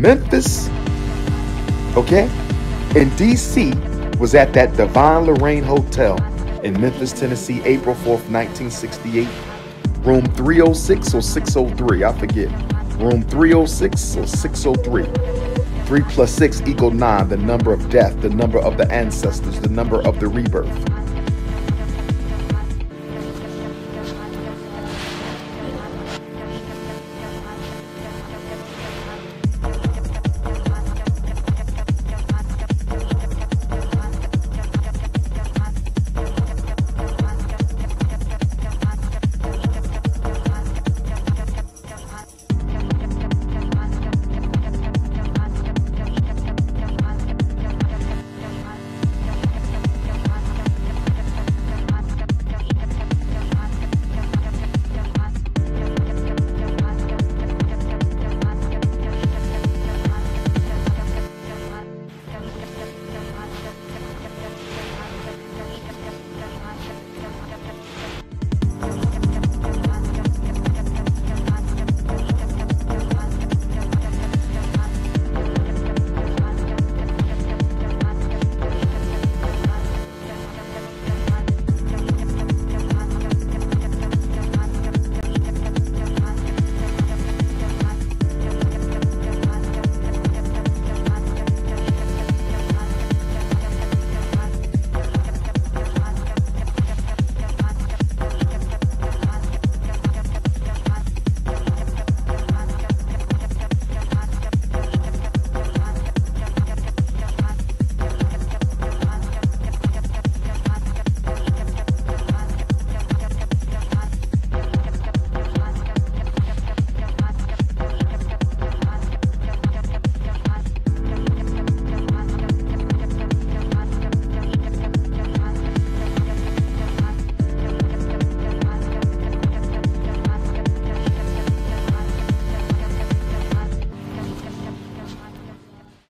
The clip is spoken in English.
Memphis, okay, in DC was at that Divine Lorraine Hotel in Memphis, Tennessee, April 4th, 1968. Room 306 or 603, I forget. Room 306 or 603. 3 plus 6 equal 9, the number of death, the number of the ancestors, the number of the rebirth.